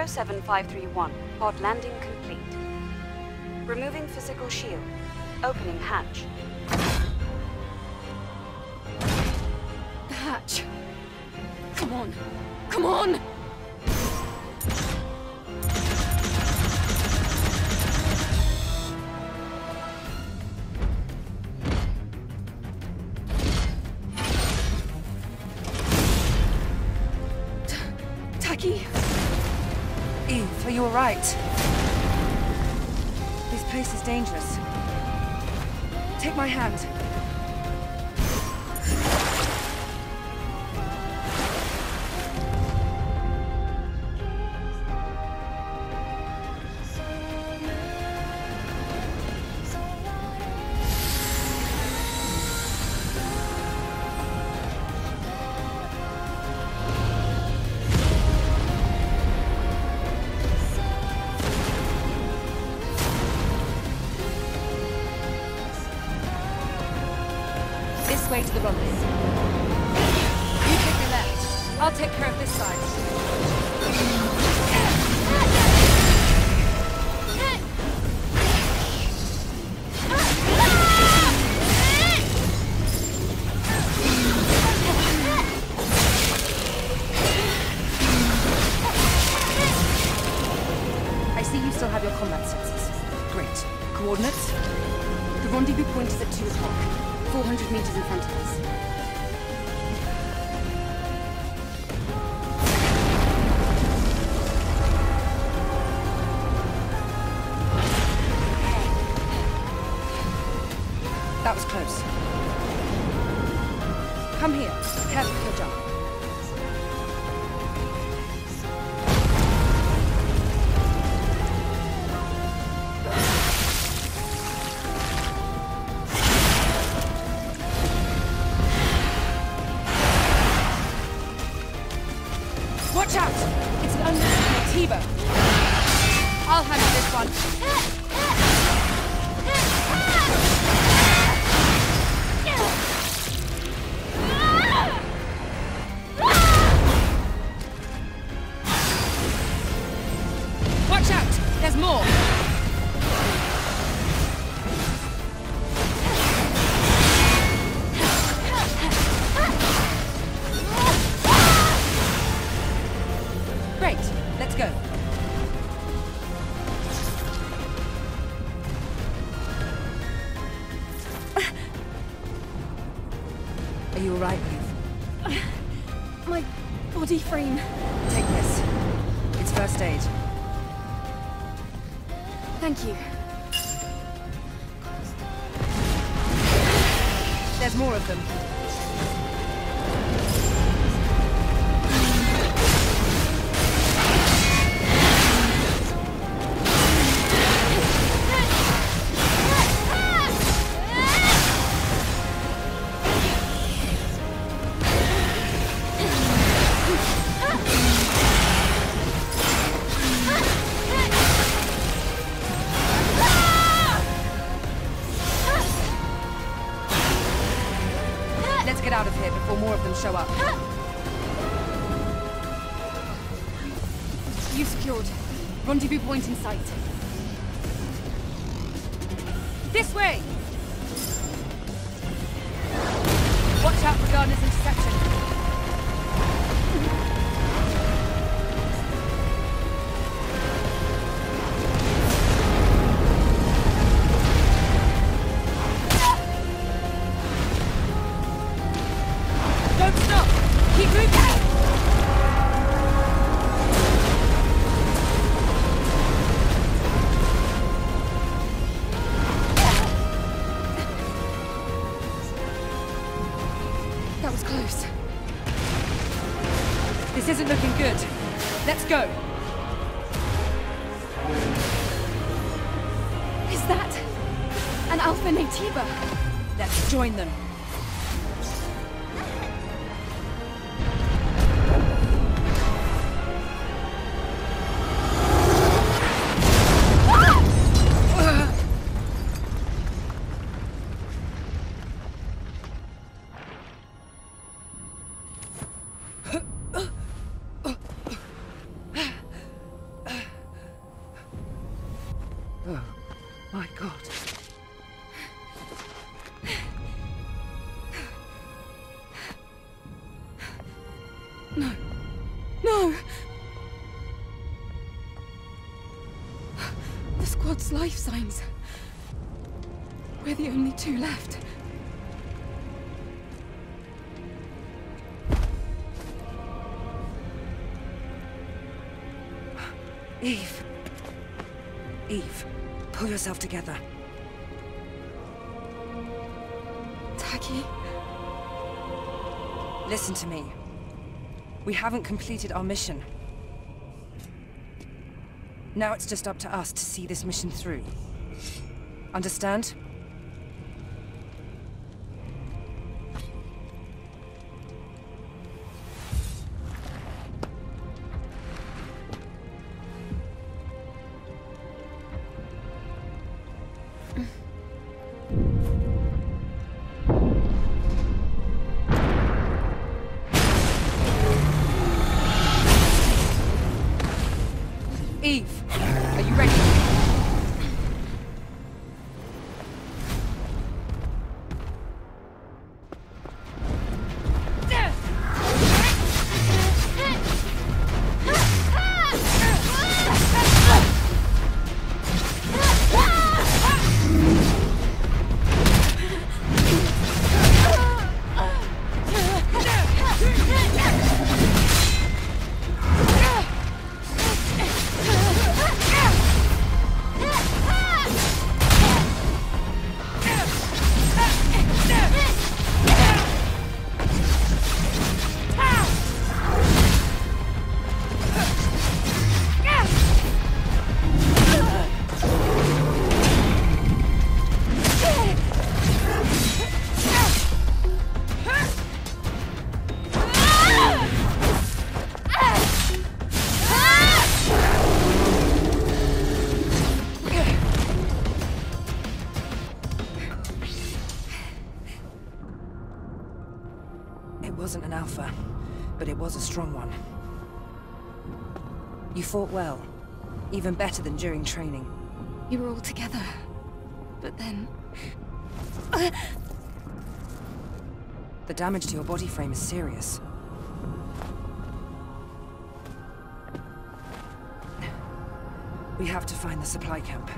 Zero seven five three one. Pod landing complete. Removing physical shield. Opening hatch. The hatch. Come on. Come on! Eve, still have your combat senses. Great. Coordinates? The rendezvous point is at 2 o'clock. 400 meters in front of us. Rendezvous point in sight. Squad's life signs. We're the only two left. Eve. Eve, pull yourself together. Tachy? Listen to me. We haven't completed our mission. Now it's just up to us to see this mission through. Understand? Was a strong one. You fought well. Even better than during training. You were all together. But then... The damage to your body frame is serious. We have to find the supply camp.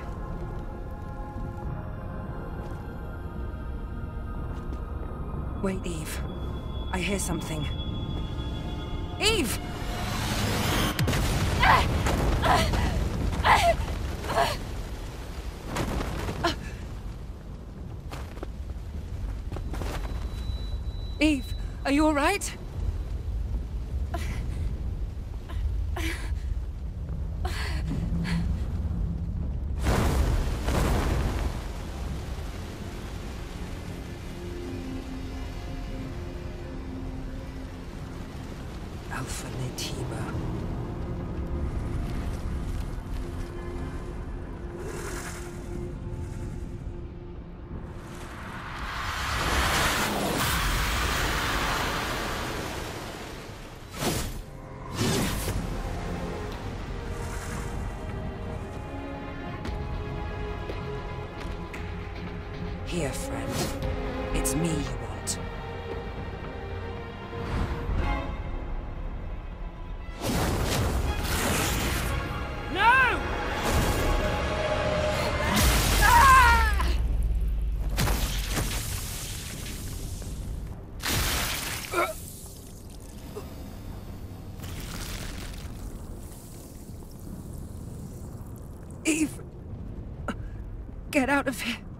Wait, Eve. I hear something. Eve! Eve, are you alright? Alpha Get out of here!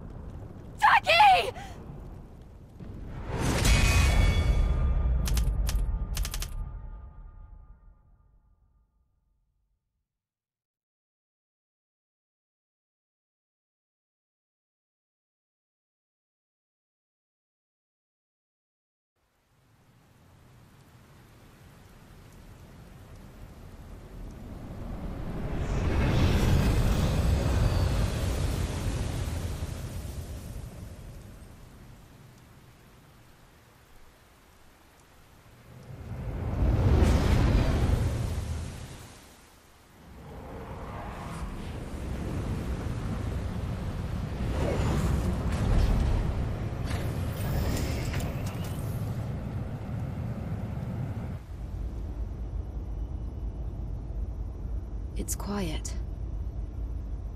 It's quiet.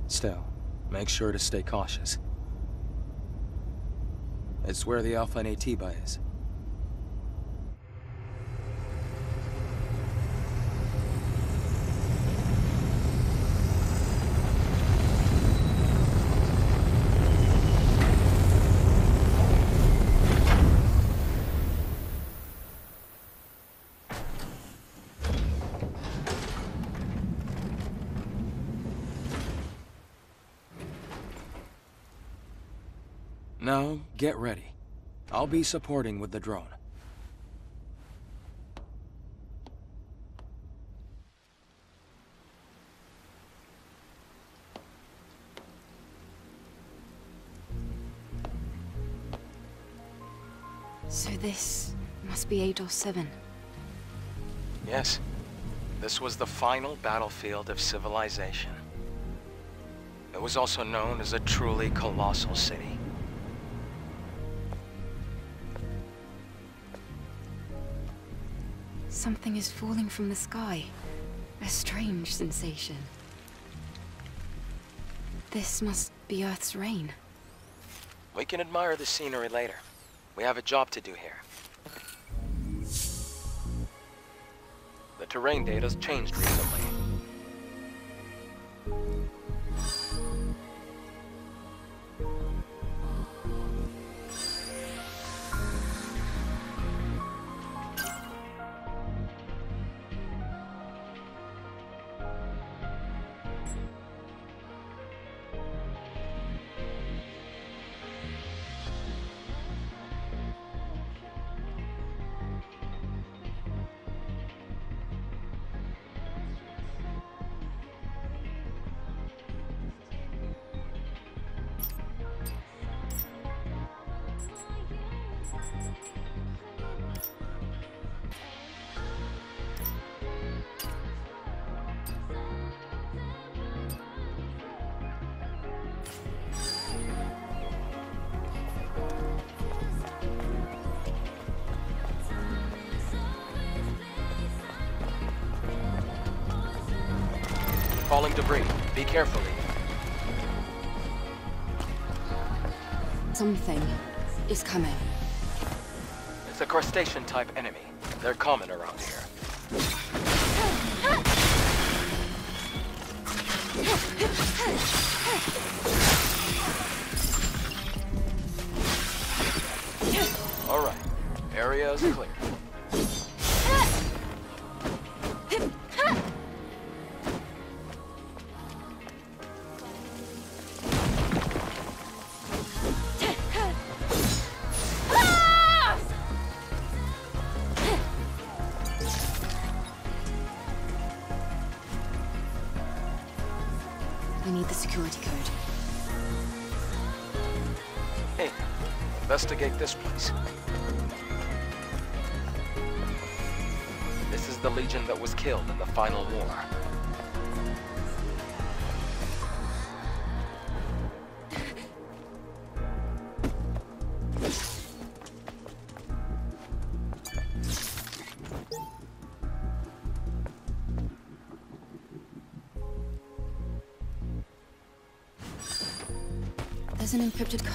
Still, make sure to stay cautious. It's where the Alpha and Naytiba is. Now, get ready. I'll be supporting with the drone. So this must be Eidos 7. Yes. This was the final battlefield of civilization. It was also known as a truly colossal city. Something is falling from the sky. A strange sensation. This must be Earth's rain. We can admire the scenery later. We have a job to do here. The terrain data's changed recently. Falling debris. Be careful, Something is coming. It's It's a crustacean-type enemy. They're common around here. All right. Area is clear.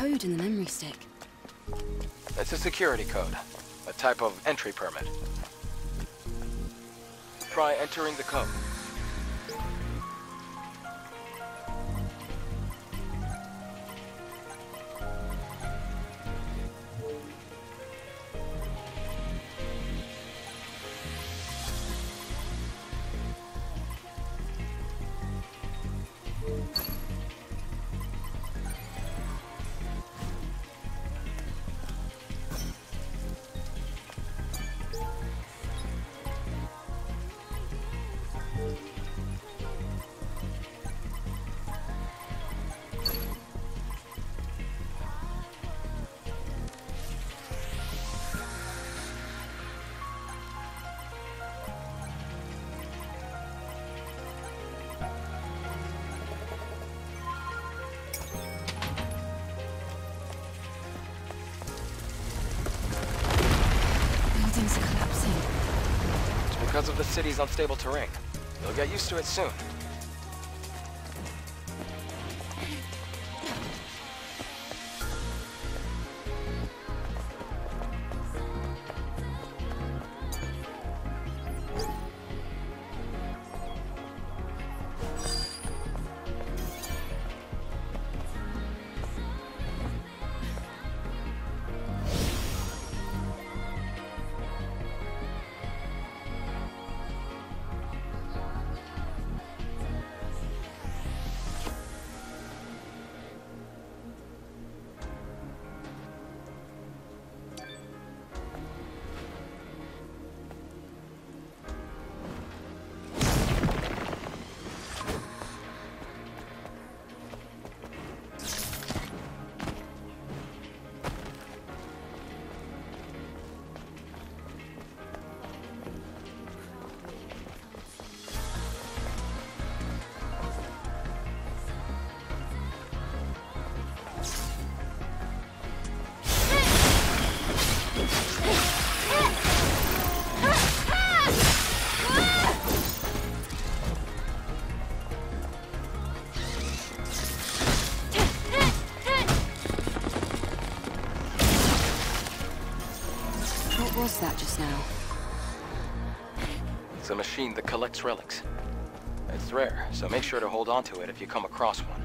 Code in the memory stick. It's a security code, a type of entry permit. Try entering the code. Because of the city's unstable terrain. You'll get used to it soon. Machine that collects relics. It's rare, so make sure to hold on to it if you come across one.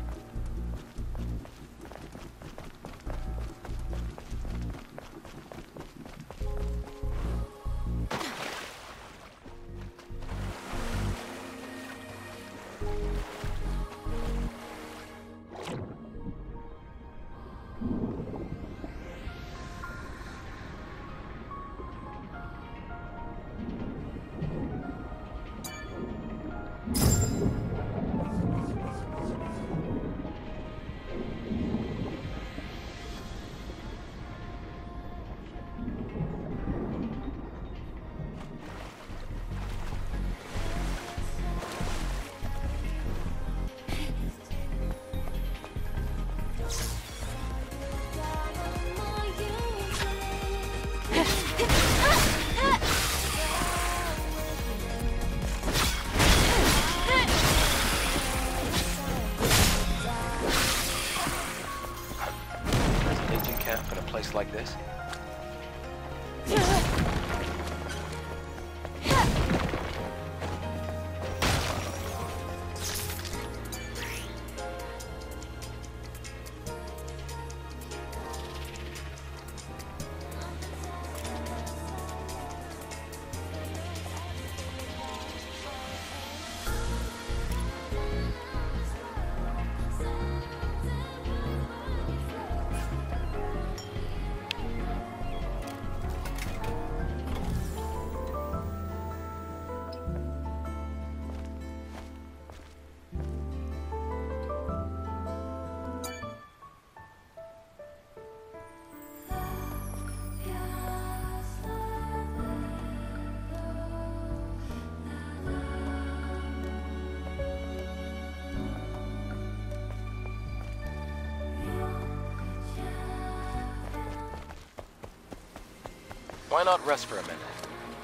Why not rest for a minute?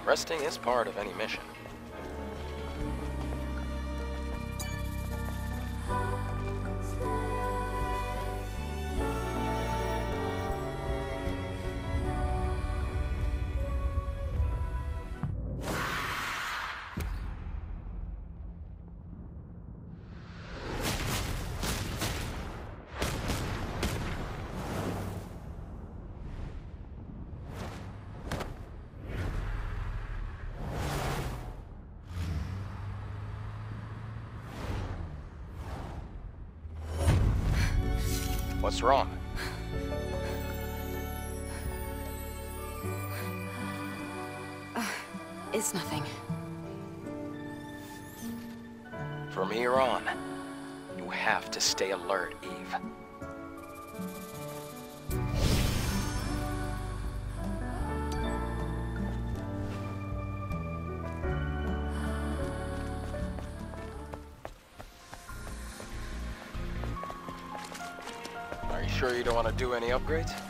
Resting is part of any mission. Wrong? It's nothing. From here on, you have to stay alert, Eve. Want to do any upgrades?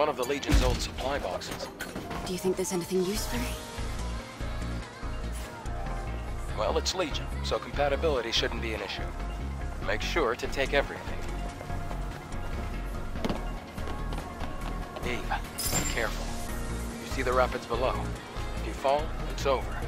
One of the Legion's old supply boxes. Do you think there's anything useful? Well, it's Legion, so compatibility shouldn't be an issue. Make sure to take everything. Eve, be careful. You see the rapids below. If you fall, it's over.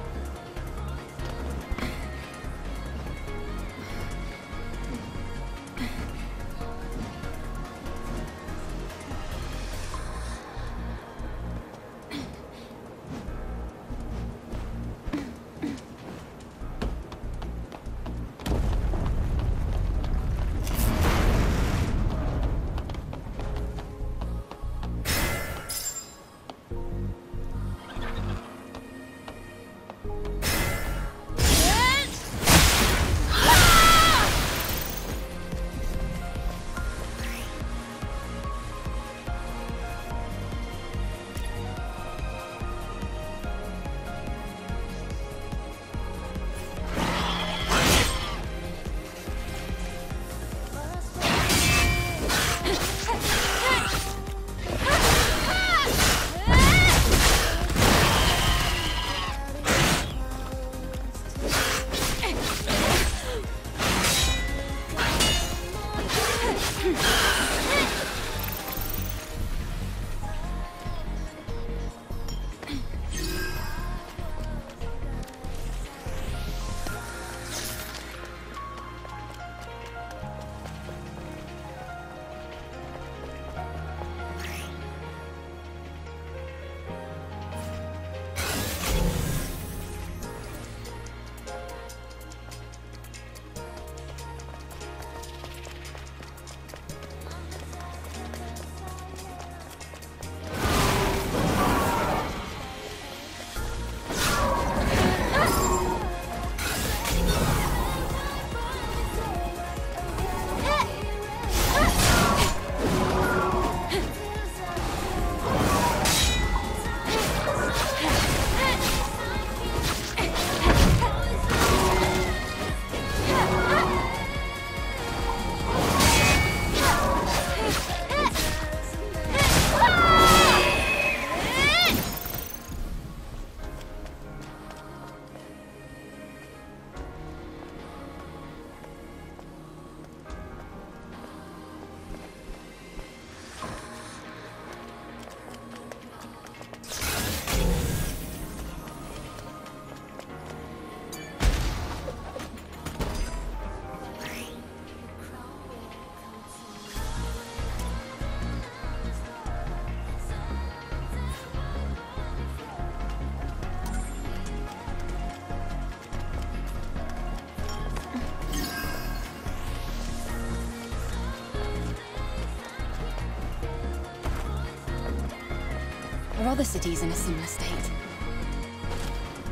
Other cities in a similar state?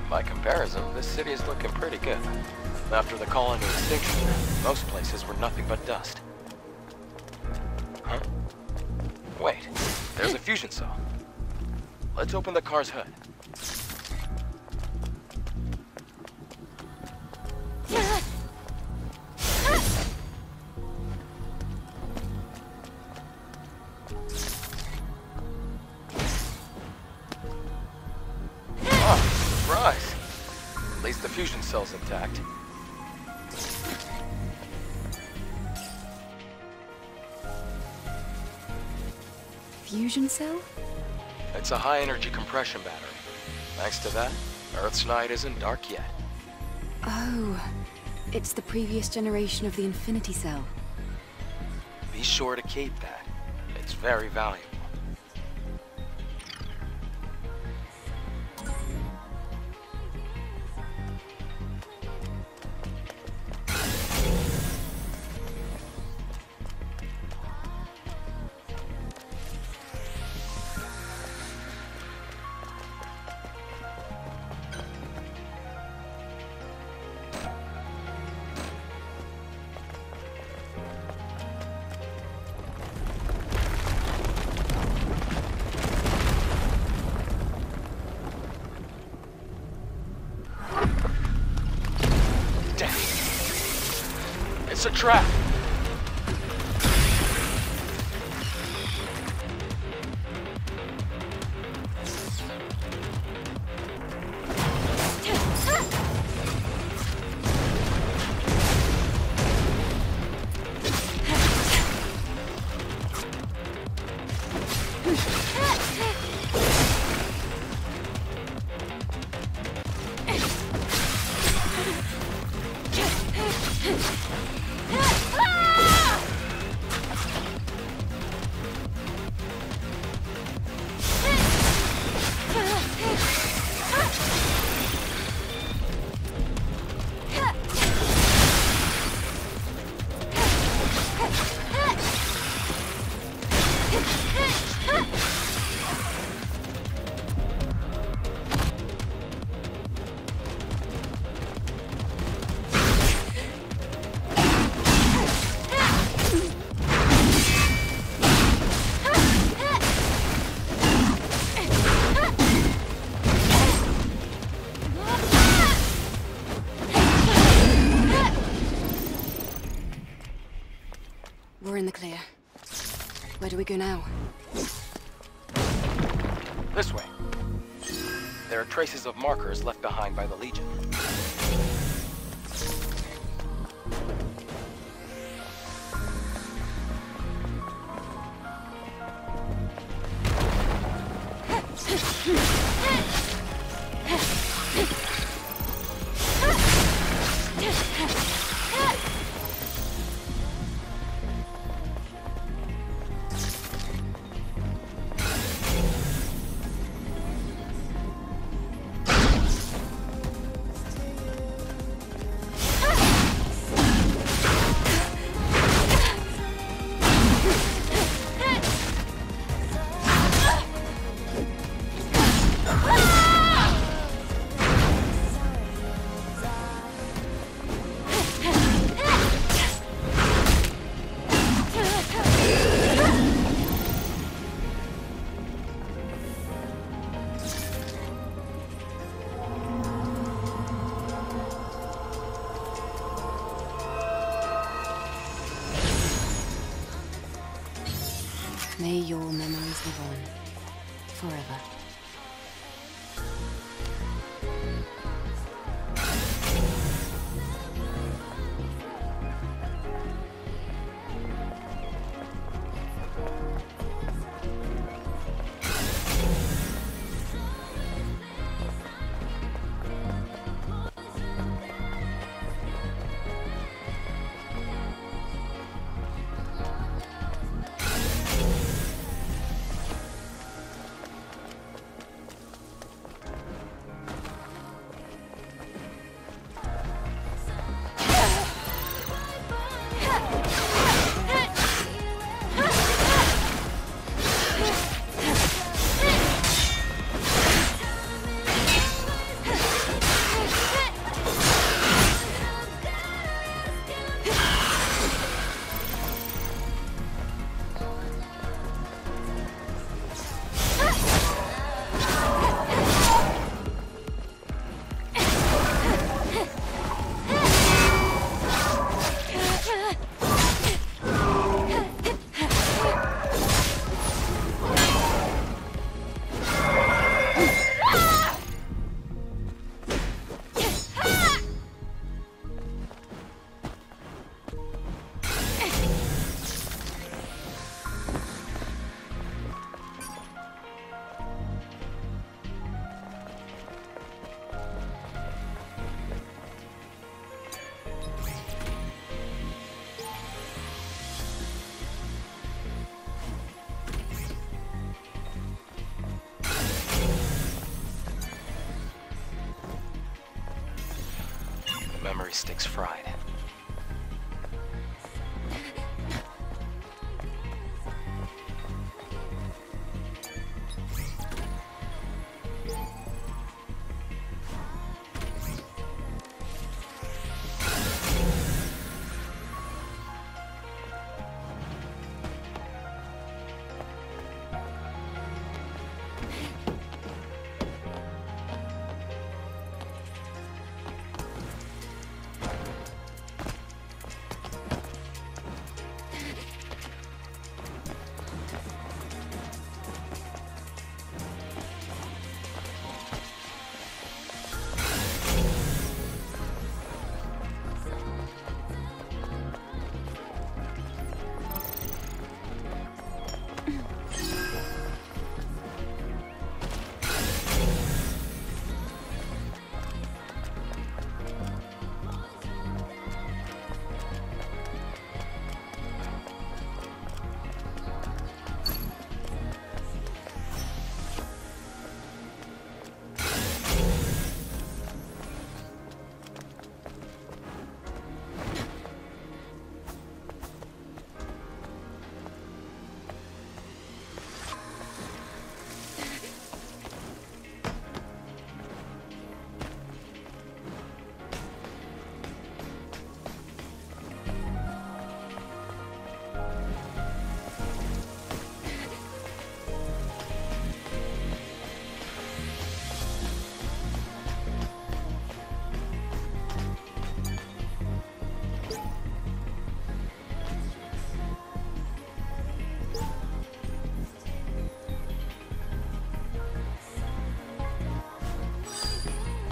By comparison, this city is looking pretty good. After the call into extinction, most places were nothing but dust. Huh? Wait, there's a hmm. fusion cell. Let's open the car's hood. Surprise! At least the fusion cell's intact. Fusion cell? It's a high-energy compression battery. Thanks to that, Earth's night isn't dark yet. Oh, it's the previous generation of the Infinity Cell. Be sure to keep that. It's very valuable. Go now? This way. There are traces of markers left behind by the Legion. Live on. Forever. Memory sticks fried.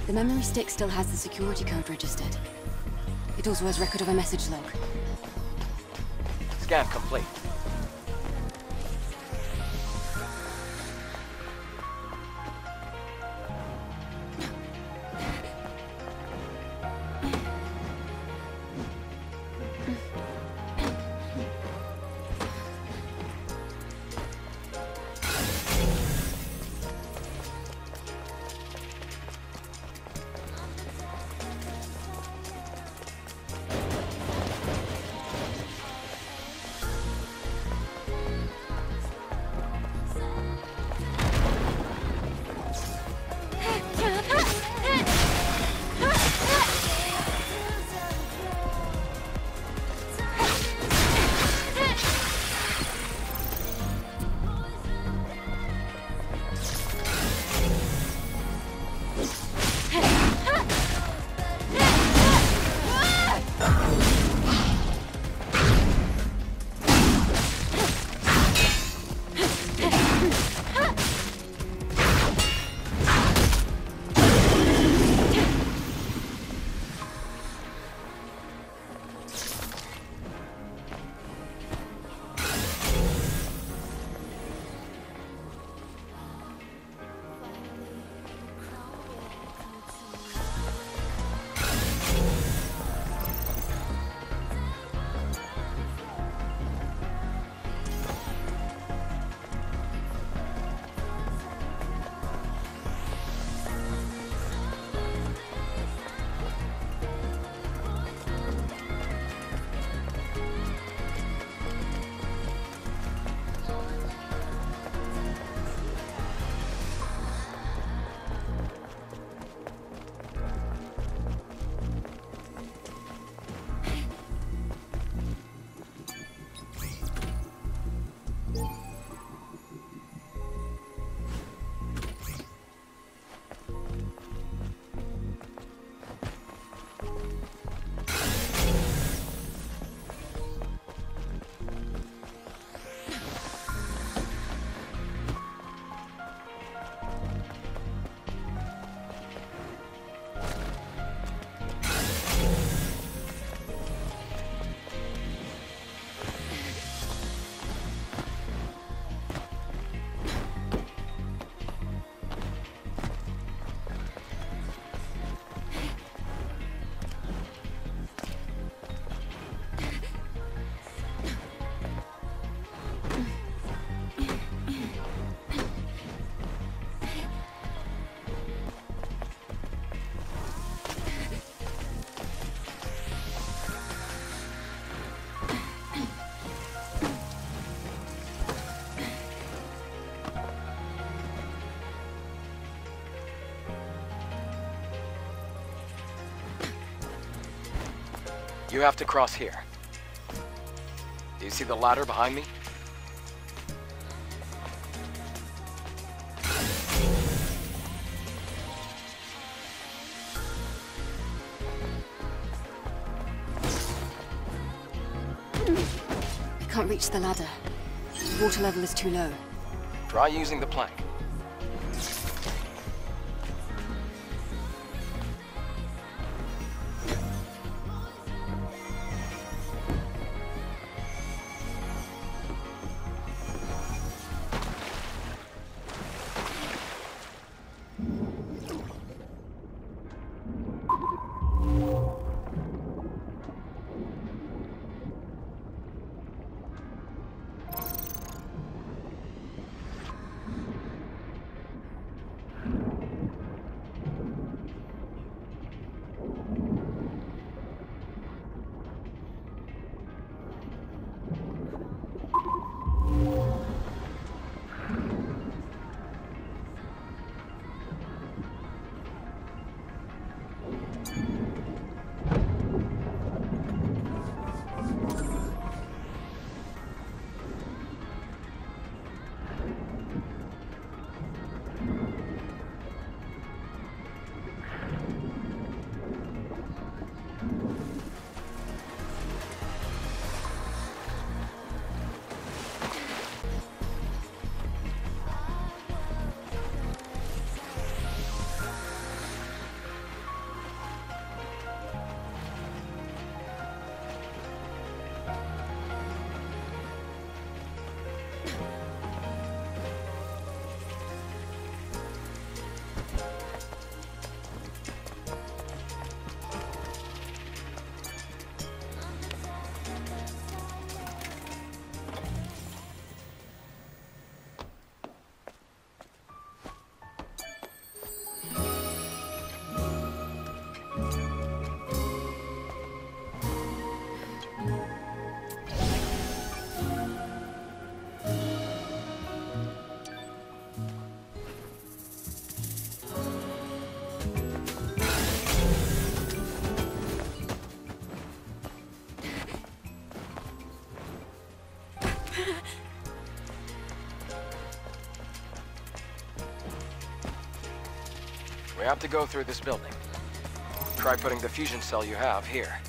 The memory stick still has the security code registered. It also has record of a message log. Scan complete. You have to cross here. Do you see the ladder behind me? I can't reach the ladder. The water level is too low. Try using the plank. Have to go through this building. Try putting the fusion cell you have here.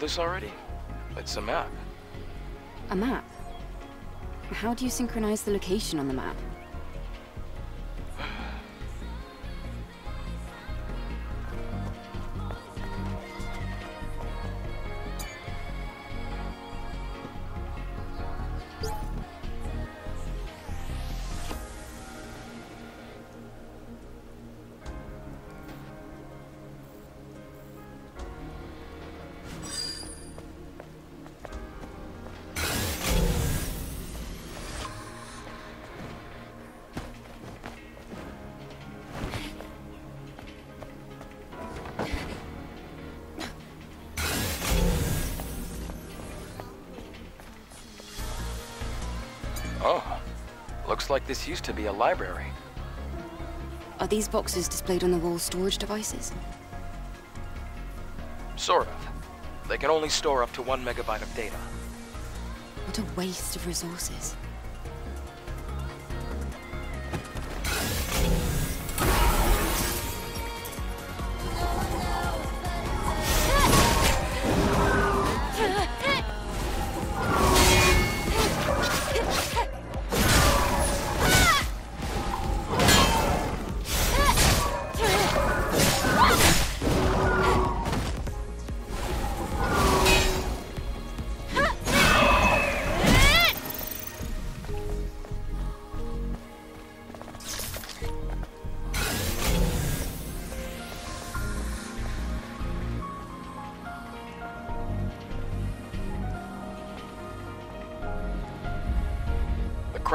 This already? It's a map. A map? How do you synchronize the location on the map? Looks like this used to be a library. Are these boxes displayed on the wall storage devices? Sort of. They can only store up to one megabyte of data. What a waste of resources.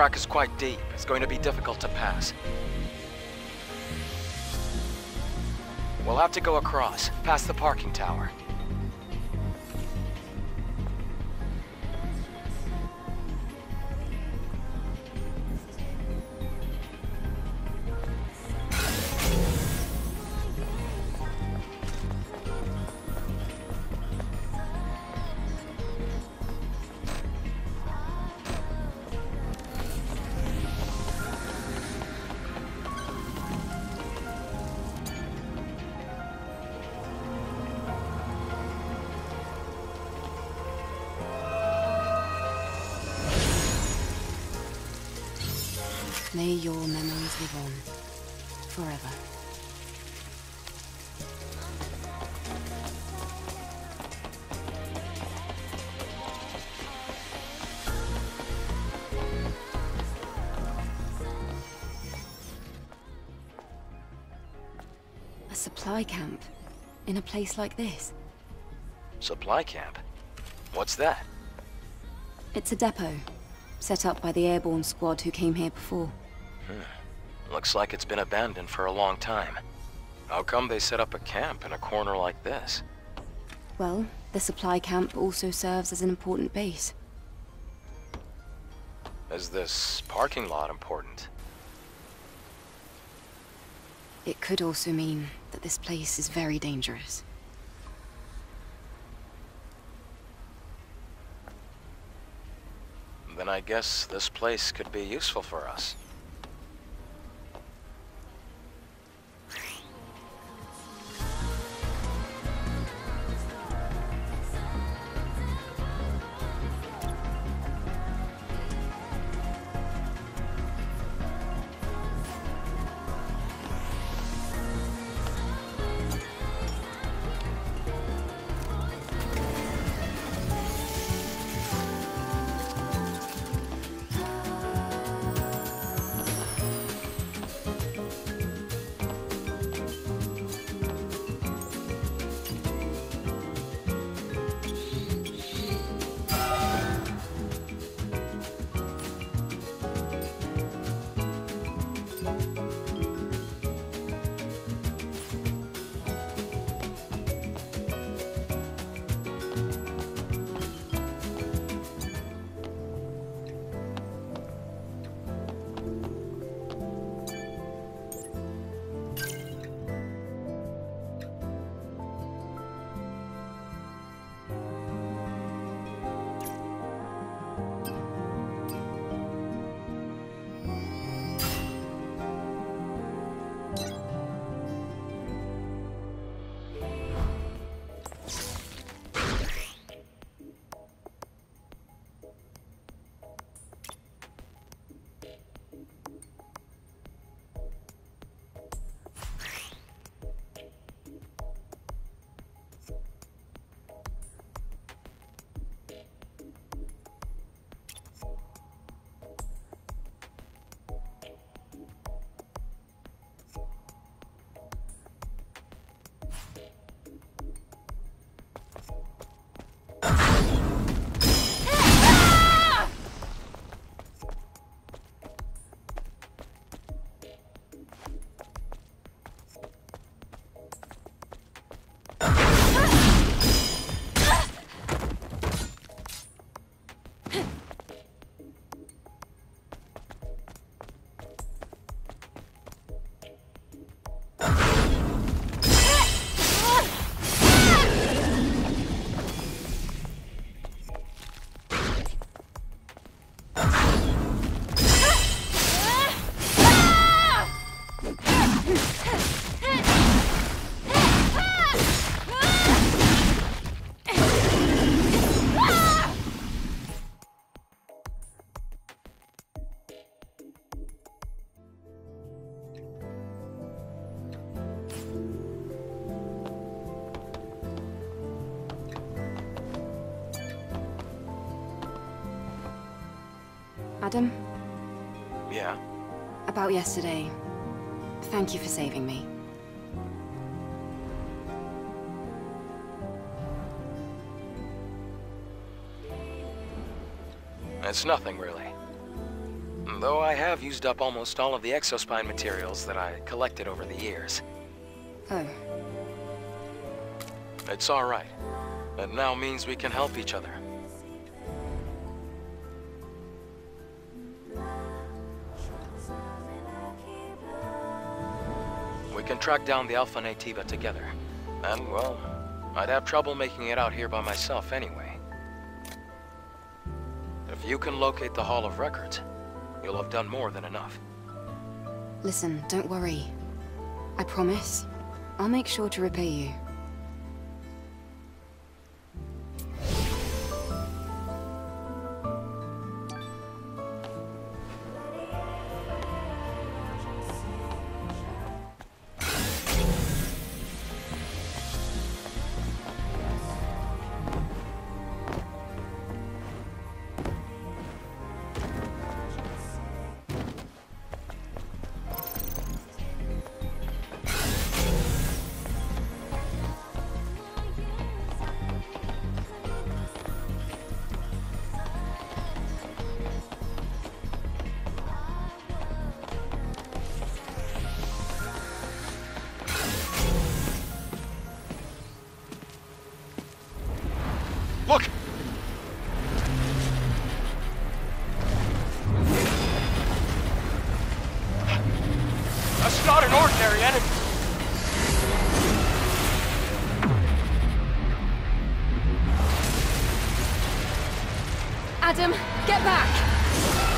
Crack is quite deep. It's going to be difficult to pass. We'll have to go across, past the parking tower. Camp? In a place like this? Supply camp? What's that? It's a depot, set up by the airborne squad who came here before. Hmm. Looks like it's been abandoned for a long time. How come they set up a camp in a corner like this? Well, the supply camp also serves as an important base. Is this parking lot important? It could also mean that this place is very dangerous. Then I guess this place could be useful for us. About yesterday. Thank you for saving me. It's nothing, really. Though I have used up almost all of the exospine materials that I collected over the years. Oh, It's alright. It now means we can help each other. Track down the Alpha Naytiba together. And, well, I'd have trouble making it out here by myself anyway. If you can locate the Hall of Records, you'll have done more than enough. listen, don't worry. I promise. I'll make sure to repay you. Adam, get back!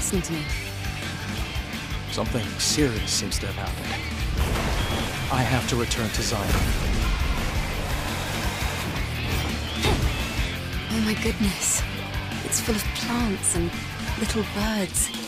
Listening to me? Something serious seems to have happened. I have to return to Xion. Oh my goodness. It's full of plants and little birds.